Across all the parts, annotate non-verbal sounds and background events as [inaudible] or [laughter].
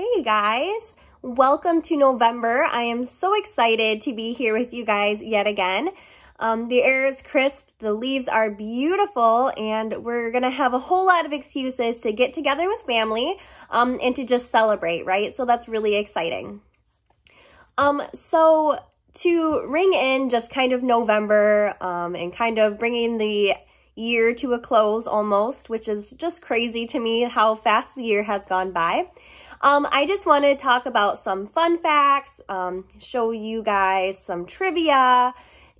Hey guys, welcome to November. I am so excited to be here with you guys yet again. Um, the air is crisp, the leaves are beautiful, and we're to have a whole lot of excuses to get together with family um, and to just celebrate, right? So that's really exciting. Um, so to ring in just kind of November um, and kind of bringing the year to a close almost, which is just crazy to me how fast the year has gone by. Um, I just want to talk about some fun facts, um, show you guys some trivia,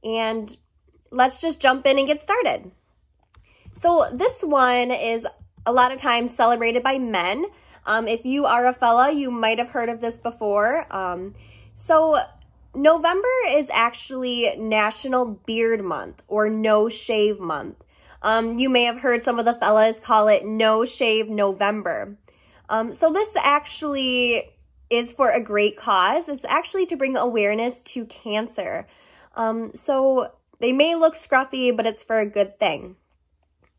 and let's just jump in and get started. So this one is a lot of times celebrated by men. Um, if you are a fella, you might have heard of this before. Um, so November is actually National Beard Month or No Shave Month. Um, you may have heard some of the fellas call it No Shave November. Um, so this actually is for a great cause. It's actually to bring awareness to cancer. Um, so they may look scruffy, but it's for a good thing.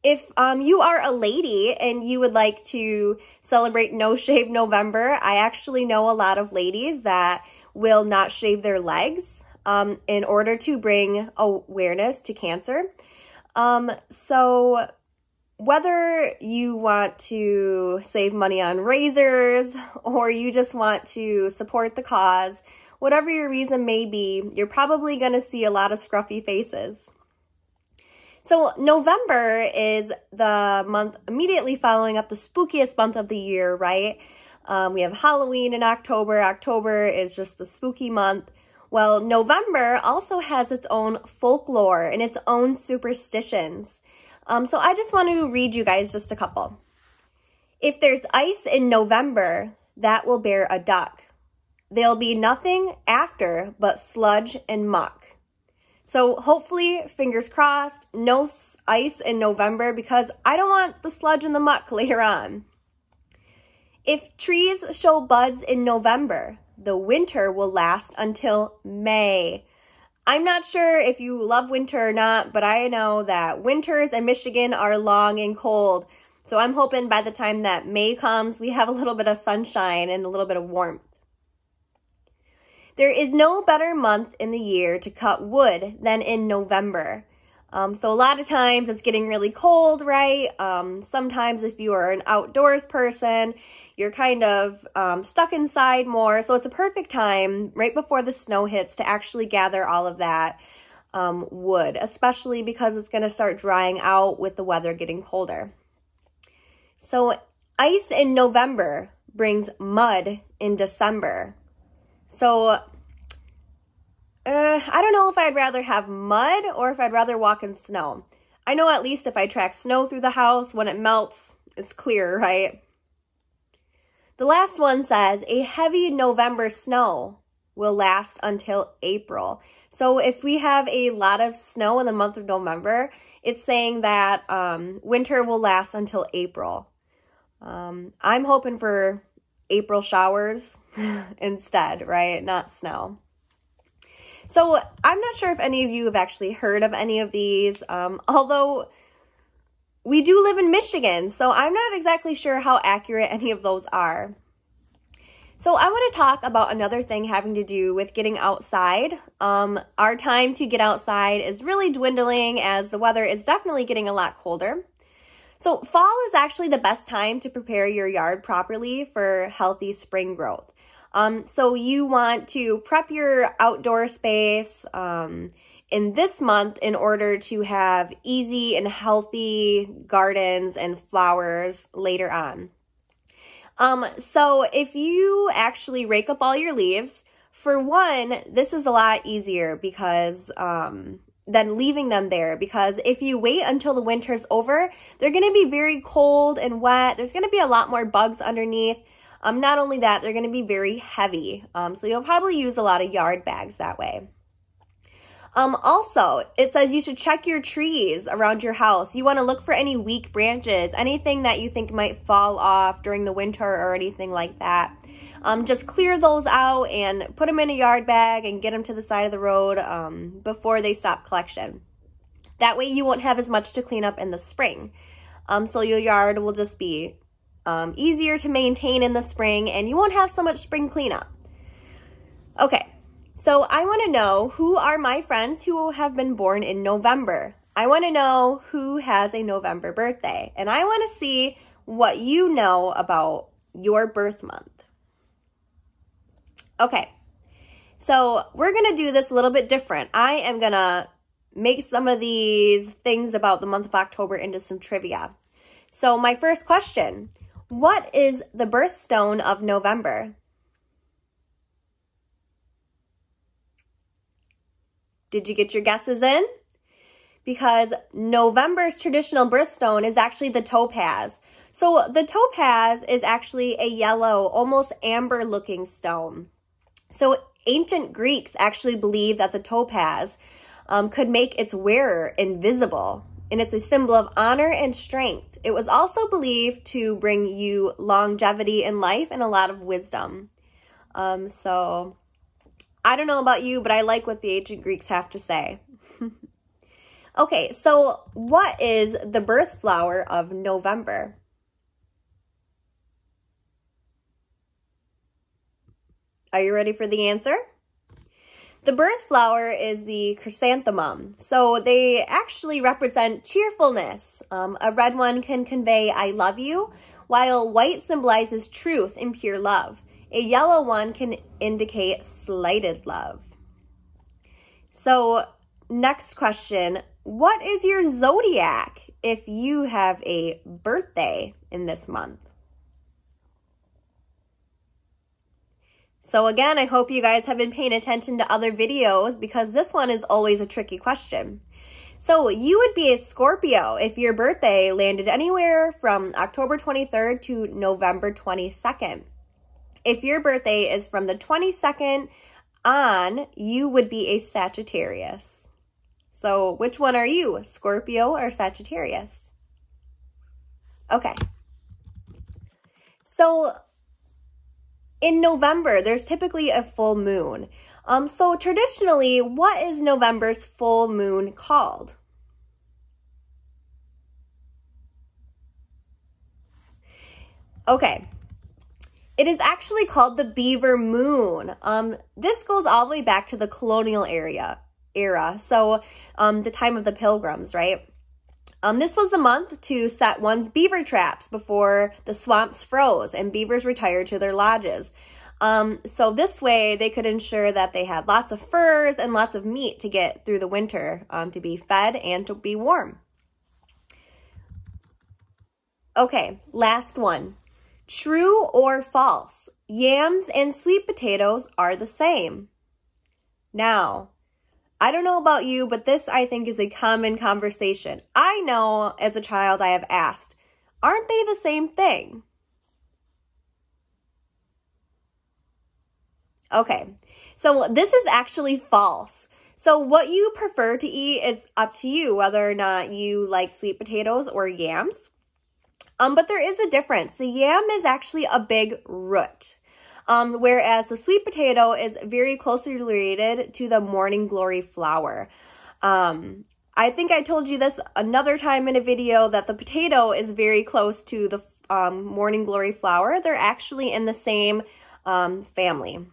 If um, you are a lady and you would like to celebrate No Shave November, I actually know a lot of ladies that will not shave their legs um, in order to bring awareness to cancer. Um, so whether you want to save money on razors or you just want to support the cause, whatever your reason may be, you're probably going to see a lot of scruffy faces. So November is the month immediately following up the spookiest month of the year, right? Um, we have Halloween in October. October is just the spooky month. Well, November also has its own folklore and its own superstitions. Um, so I just want to read you guys just a couple. If there's ice in November, that will bear a duck. There'll be nothing after but sludge and muck. So hopefully, fingers crossed, no ice in November because I don't want the sludge and the muck [laughs] later on. If trees show buds in November, the winter will last until May. I'm not sure if you love winter or not, but I know that winters in Michigan are long and cold. So I'm hoping by the time that May comes, we have a little bit of sunshine and a little bit of warmth. There is no better month in the year to cut wood than in November. Um, so a lot of times it's getting really cold, right? Um, sometimes if you are an outdoors person, you're kind of um, stuck inside more. So it's a perfect time right before the snow hits to actually gather all of that um, wood, especially because it's going to start drying out with the weather getting colder. So ice in November brings mud in December. So uh, I don't know if I'd rather have mud or if I'd rather walk in snow. I know at least if I track snow through the house, when it melts, it's clear, right? The last one says, a heavy November snow will last until April. So if we have a lot of snow in the month of November, it's saying that um, winter will last until April. Um, I'm hoping for April showers [laughs] instead, right? Not snow. So I'm not sure if any of you have actually heard of any of these, um, [laughs] although we do live in Michigan, so I'm not exactly sure how accurate any of those are. So I want to talk about another thing having to do with getting outside. Um, our time to get outside is really dwindling as the weather is definitely getting a lot colder. So fall is actually the best time to prepare your yard properly for healthy spring growth. Um, so you want to prep your outdoor space um, in this month in order to have easy and healthy gardens and flowers later on. Um, so if you actually rake up all your leaves, for one, this is a lot easier because um, than leaving them there because if you wait until the winter's over, they're going to be very cold and wet. There's going to be a lot more bugs underneath. Um, not only that, they're going to be very heavy. Um, so you'll probably use a lot of yard bags that way. Um, also, it says you should check your trees around your house. You want to look for any weak branches, anything that you think might fall off during the winter or anything like that. Um, just clear those out and put them in a yard bag and get them to the side of the road um, before they stop collection. That way you won't have as much to clean up in the spring. Um, so your yard will just be um, easier to maintain in the spring and you won't have so much spring cleanup. Okay, so I want to know who are my friends who have been born in November. I want to know who has a November birthday and I want to see what you know about your birth month. Okay, so we're going to do this a little bit different. I am going to make some of these things about the month of October into some trivia. So my first question, what is the birthstone of November? Did you get your guesses in? Because November's traditional birthstone is actually the topaz. So the topaz is actually a yellow, almost amber looking stone. So ancient Greeks actually believed that the topaz um, could make its wearer invisible, and it's a symbol of honor and strength. It was also believed to bring you longevity in life and a lot of wisdom. Um, so I don't know about you, but I like what the ancient Greeks have to say. [laughs] okay, so what is the birth flower of November? Are you ready for the answer? The birth flower is the chrysanthemum. So they actually represent cheerfulness. Um, a red one can convey I love you, while white symbolizes truth and pure love. A yellow one can indicate slighted love. So next question, what is your zodiac if you have a birthday in this month? So again, I hope you guys have been paying attention to other videos because this one is always a tricky question. So you would be a Scorpio if your birthday landed anywhere from October 23rd to November 22nd. If your birthday is from the 22nd on, you would be a Sagittarius. So which one are you, Scorpio or Sagittarius? Okay. So in November, there's typically a full moon. Um, so traditionally, what is November's full moon called? Okay. It is actually called the beaver moon. Um, this goes all the way back to the colonial area era. So um, the time of the pilgrims, right? Um, this was the month to set one's beaver traps before the swamps froze and beavers retired to their lodges. Um, so this way they could ensure that they had lots of furs and lots of meat to get through the winter um, to be fed and to be warm. Okay, last one. True or false? Yams and sweet potatoes are the same. Now, I don't know about you, but this I think is a common conversation. I know as a child I have asked, aren't they the same thing? Okay, so this is actually false. So what you prefer to eat is up to you, whether or not you like sweet potatoes or yams. Um, but there is a difference. The yam is actually a big root. Um, whereas the sweet potato is very closely related to the morning glory flower. Um, I think I told you this another time in a video that the potato is very close to the um, morning glory flower. They're actually in the same um, family.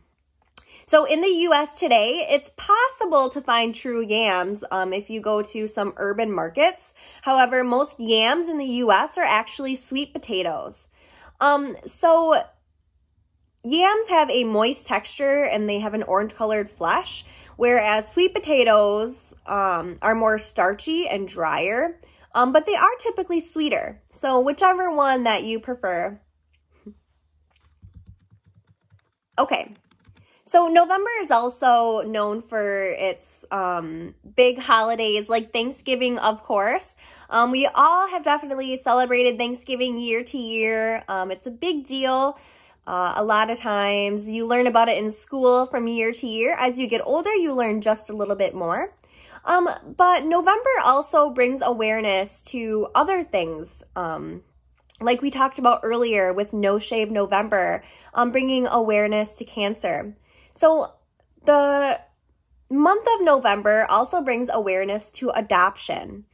So in the U.S. today, it's possible to find true yams um, if you go to some urban markets. However, most yams in the U.S. are actually sweet potatoes. Um, so Yams have a moist texture and they have an orange colored flesh, whereas sweet potatoes um, are more starchy and drier, um, but they are typically sweeter. So whichever one that you prefer. [laughs] okay, so November is also known for its um, big holidays like Thanksgiving, of course. Um, we all have definitely celebrated Thanksgiving year to year. Um, it's a big deal. Uh, a lot of times you learn about it in school from year to year. As you get older, you learn just a little bit more. Um, but November also brings awareness to other things. Um, like we talked about earlier with No Shave November, um, bringing awareness to cancer. So the month of November also brings awareness to adoption,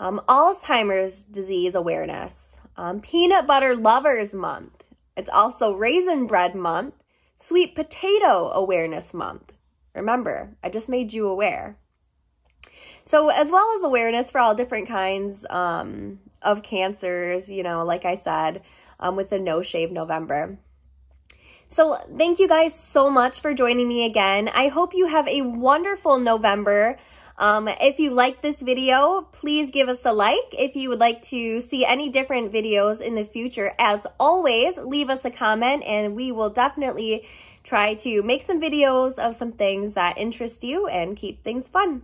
um, Alzheimer's disease awareness, um, Peanut Butter Lovers Month. It's also Raisin Bread Month, Sweet Potato Awareness Month. Remember, I just made you aware. So as well as awareness for all different kinds um, of cancers, you know, like I said, um, with the No Shave November. So thank you guys so much for joining me again. I hope you have a wonderful November. Um, if you like this video, please give us a like. If you would like to see any different videos in the future, as always, leave us a comment and we will definitely try to make some videos of some things that interest you and keep things fun.